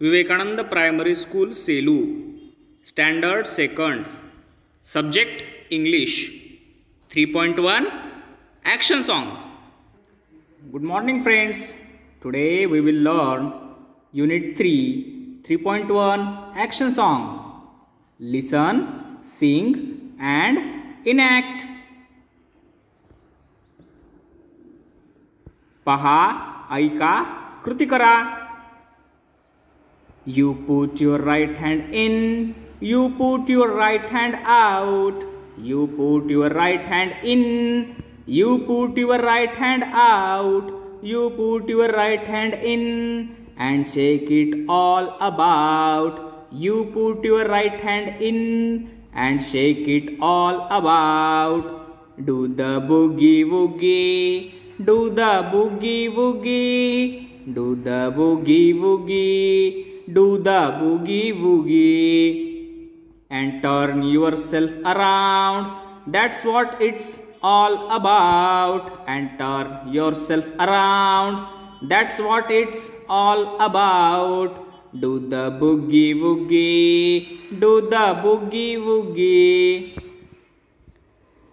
Vivekanand primary school Selu standard second subject English three point one action song good morning friends today we will learn unit three three point one action song listen sing and enact पहा ऐका कृती करा you put your right hand in. You put your right hand out. You put your right hand in. You put your right hand out. You put your right hand in and shake it all about. You put your right hand in and shake it all about. Do the boogie woogie. Do the boogie woogie. Do the boogie woogie do the boogie woogie, and turn yourself around. That's what it's all about. And turn yourself around. That's what it's all about. Do the boogie woogie, do the boogie woogie.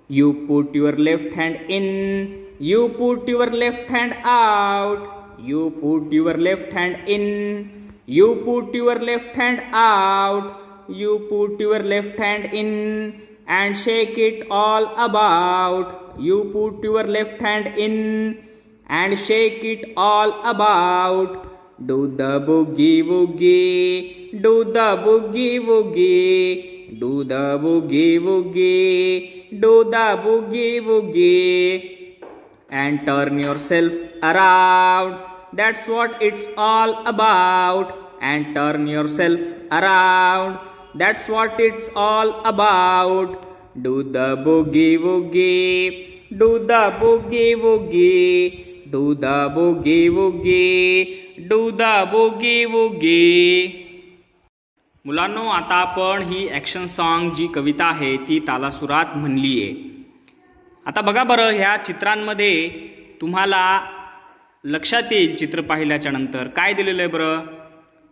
You put your left hand in you put your left hand out. You put your left hand in. You put your left hand out. You put your left hand in and shake it all about. You put your left hand in and shake it all about. Do the boogie woogie. Do the boogie woogie. Do the boogie woogie. Do the boogie woogie and turn yourself around. That's what it's all about. And turn yourself around. That's what it's all about. Do the boogie woogie. Do the boogie woogie. Do the boogie woogie. Do the boogie woogie. मुलांनो आता आपण ही action song जी कविता आहे ती तालासुरात म्हणली आहे आता बघा बरं ह्या चित्रांमध्ये तुम्हाला लक्षात येईल चित्र पाहिल्याच्या नंतर काय दिलेलं आहे बरं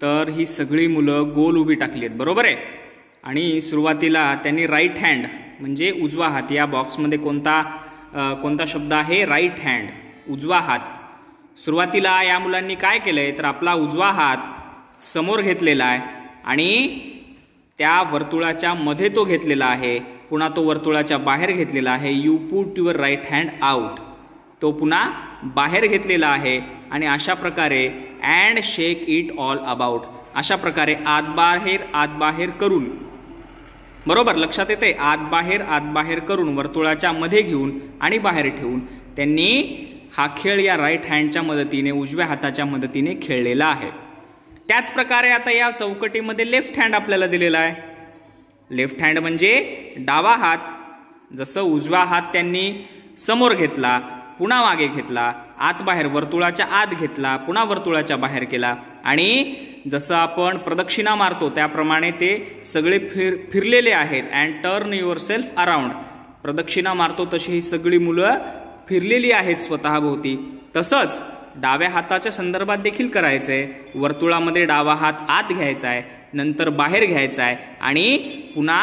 तर ही सगळी मुलं गोल उभी टाकली आहेत बरोबर आहे? आणि सुरुवातीला त्यांनी राईट हँड म्हणजे उजवा हात या बॉक्समध्ये कोणता कोणता शब्द आहे? राईट हँड उजवा हात. सुरुवातीला या मुलांनी काय केलं आहे तर आपला उजवा हात समोर घेतलेला आहे आणि त्या वर्तुळाच्या मध्ये तो घेतलेला आहे. पुन्हा तो वर्तुळाच्या बाहेर घेतलेला आहे. You put your right hand out तो पुन्हा बाहेर घेतलेला आहे आणि अशा प्रकारे and shake it all about अशा प्रकारे आत बाहेर करून. बरोबर लक्षात येते? आत बाहेर करून वर्तुळाच्या मध्ये घेऊन आणि बाहेर ठेवून. त्यांनी हा खेळ या राईट हँडच्या मदतीने उजव्या हाताच्या मदतीने खेळलेला आहे. त्याच प्रकारे आता या चौकटीमध्ये लेफ्ट हँड आपल्याला दिलेला आहे. लेफ्ट हँड म्हणजे डावा हात. जसं उजवा हात त्यांनी समोर घेतला पुन्हा मागे घेतला आत बाहेर वर्तुळाच्या आत घेतला पुन्हा वर्तुळाच्या बाहेर केला. आणि जसं आपण प्रदक्षिणा मारतो त्याप्रमाणे ते सगळे फिर फिरलेले आहेत and turn yourself around प्रदक्षिणा मारतो तशी ही सगळी मुलं फिरलेली आहेत स्वतःभोवती. तसंच डाव्या हाताच्या संदर्भात देखील करायचं आहे वर्तुळामध्ये डावा हात आत घ्यायचा आहे नंतर बाहेर घ्यायचा आहे आणि पुन्हा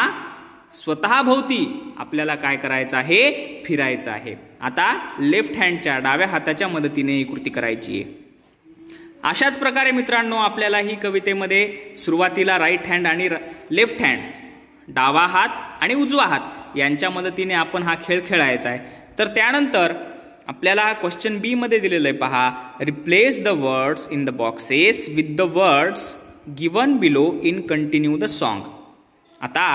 स्वतःभोवती आपल्याला काय करायचं आहे? फिरायचं आहे. आता लेफ्ट हँडच्या डाव्या हाताच्या मदतीने ही कृती करायची आहे. अशाच प्रकारे मित्रांनो आपल्याला ही कवितेमध्ये सुरुवातीला राईट हँड आणि लेफ्ट हँड डावा हात आणि उजवा हात यांच्या मदतीने आपण हा खेळ खेळायचा आहे. तर त्यानंतर आपल्याला क्वेश्चन बीमध्ये दिलेलं आहे पहा. Replace the words in the boxes with the words given below in continue the song आता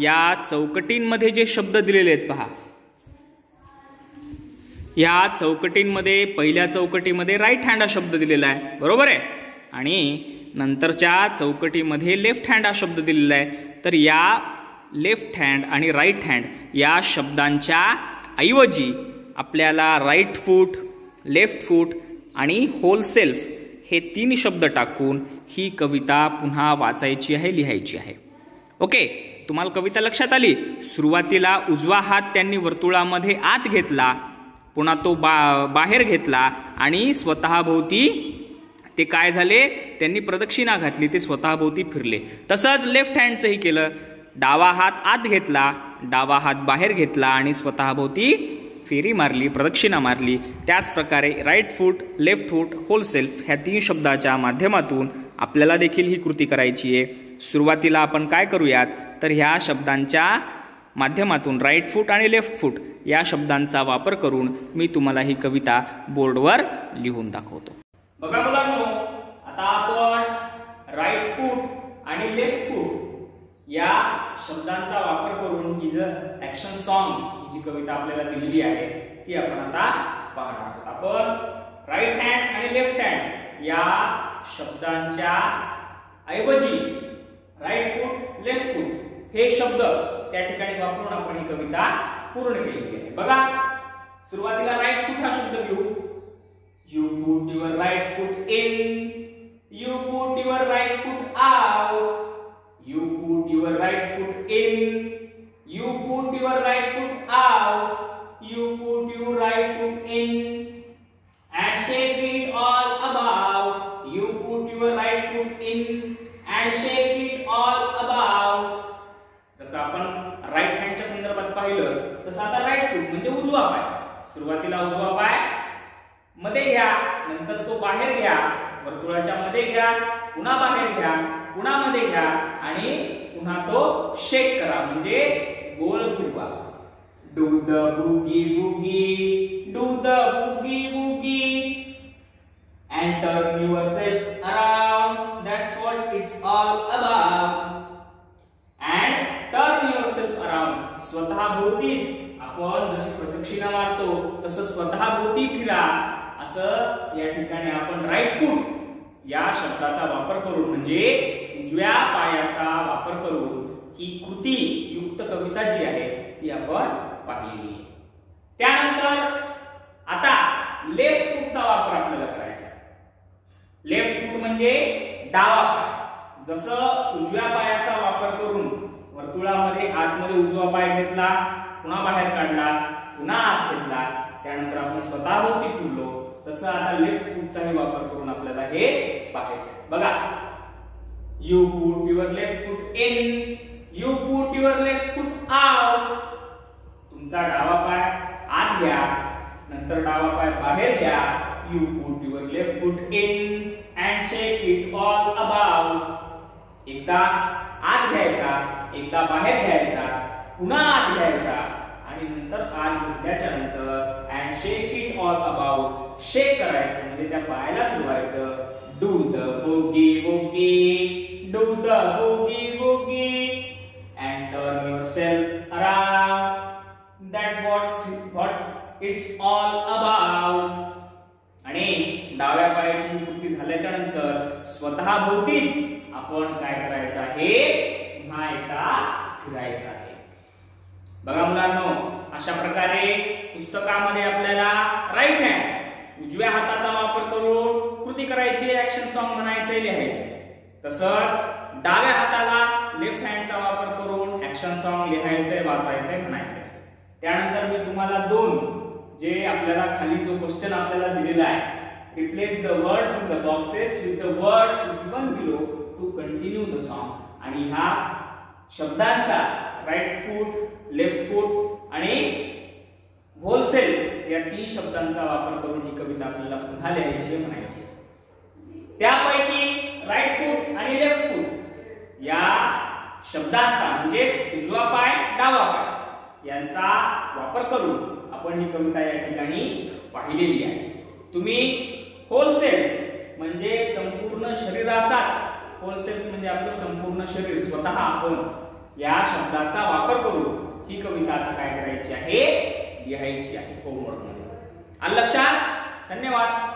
या चौकटींमध्ये जे शब्द दिलेले आहेत पहा. या चौकटींमध्ये पहिल्या चौकटीमध्ये राईट हँड हा शब्द दिलेला आहे. बरोबर आहे? आणि नंतरच्या चौकटीमध्ये लेफ्ट हँड हा शब्द दिलेला आहे. तर या लेफ्ट हँड आणि राईट हँड या शब्दांच्या ऐवजी आपल्याला राईट फूट लेफ्ट फूट आणि होल सेल्फ हे तीन शब्द टाकून ही कविता पुन्हा वाचायची आहे लिहायची आहे. ओके? तुम्हाला कविता लक्षात आली? सुरुवातीला उजवा हात त्यांनी वर्तुळामध्ये आत घेतला. पुन्हा तो बा बाहेर घेतला आणि स्वतःभोवती ते काय झाले? त्यांनी प्रदक्षिणा घातली ते स्वतःभोवती फिरले. तसंच लेफ्ट हँडचंही केलं. डावा हात आत घेतला डावा हात बाहेर घेतला आणि स्वतःभोवती फेरी मारली प्रदक्षिणा मारली. त्याचप्रकारे right foot left foot whole self ह्या तीन शब्दाच्या माध्यमातून आपल्याला देखील ही कृती करायची आहे. सुरुवातीला आपण काय करूयात? तर ह्या शब्दांच्या माध्यमातून राईट फूट आणि लेफ्ट फूट या शब्दांचा वापर करून मी तुम्हाला ही कविता बोर्डवर लिहून दाखवतो. बघा मुलांनो आता आपण राईट फूट आणि लेफ्ट फूट या शब्दांचा वापर करून ही जर ऍक्शन सॉन्ग ही जी कविता आपल्याला दिलेली आहे ती आपण आता पाहणार आहोत. आपण राईट हँड आणि लेफ्ट हँड या शब्दांच्या ऐवजी राईट फूट लेफ्ट फूट हे शब्द अपनी कविता पूर्ण के लिए बुरुआती राइट फूट हा शब्द घू you put your right foot in you put your right foot out you put your right foot in you put your right foot out you put your right foot in and shake it all about you put your right foot in and shake उजवा पाय. सुरुवातीला उजवा पायमध्ये घ्या नंतर तो बाहेर घ्या वर्तुळाच्या मध्ये घ्या पुन्हा बाहेर घ्या पुन्हा मध्ये घ्या आणि पुन्हा तो शेक करा म्हणजे गोल फिरवा. Do the boogie boogie do the boogie boogie. Enter yourself around that's that's it's all about and turn yourself around स्वतः भोवतीच दक्षिणा मारतो तसं स्वतः भोवती फिरा. असं या ठिकाणी आपण राईट फूट या शब्दाचा वापर करून म्हणजे उजव्या पायाचा वापर करून ही कृती युक्त कविता जी आहे ती आपण पाहिली. त्यानंतर आता लेफ्ट फूटचा वापर आपल्याला करायचा लेफ्ट फूट म्हणजे डावा पाय. जसं उजव्या पायाचा वापर करून वर्तुळामध्ये आतमध्ये उजवा पाय घेतला पुन्हा बाहेर काढला पुन्हा आत घेतला. त्यानंतर आपण स्वतःभोवती फिरलो तसं आता लेफ्ट फूटचाही वापर करून आपल्याला हे पाहायचं बघा. You put your left foot in you put your left foot out तुमचा डावा पाय आत घ्या. नंतर डावा पाय बाहेर घ्या. You put your left foot in and shake it all about एकदा आत घ्यायचा. एकदा बाहेर घ्यायचा. पुन्हा आत घ्यायचा. आणि नंतर आत घेतल्याच्या नंतर and shake it all about shake करायचं म्हणजे त्या पायाला फिरवायचं do the boogie boogie do the boogie boogie and turn yourself around that what what it's all about आणि डाव्या पायाची निवृत्ती झाल्याच्यानंतर स्वतः भोवतीच आपण काय करायचं आहे? पुन्हा एकदा फिरायचं आहे. बघा मुलांनो अशा प्रकारे पुस्तकामध्ये आपल्याला राईट हँड उजव्या हाताचा वापर करून कृती करायची ऍक्शन सॉन्ग म्हणायचे लिहायचे. तसंच डाव्या हाताला लेफ्ट हँडचा वापर करून ऍक्शन सॉन्ग लिहायचे वाचायचे म्हणायचे. त्यानंतर मी तुम्हाला दोन जे आपल्याला खाली जो क्वेश्चन आपल्याला दिलेला आहे replace the words in the boxes with the words given below to continue the song आणि ह्या शब्दांचा राईट फूट लेफ्ट फूट आणि होलसेल या तीन शब्दांचा वापर करून ही कविता आपल्याला पुन्हा लिहायची म्हणायची त्यापैकी राईट फूट आणि लेफ्ट फूट या शब्दांचा म्हणजेच उजवा पाय डावा पाय यांचा वापर करून आपण ही कविता या ठिकाणी पाहिलेली आहे. तुम्ही होलसेल म्हणजे संपूर्ण शरीराचाच होलसेल म्हणजे आपलं संपूर्ण शरीर स्वतः आपण या शब्दाचा वापर करून ही कविता आता काय करायची आहे? लिहायची आहे. होमवर्कमध्ये. आणि लक्षात? धन्यवाद.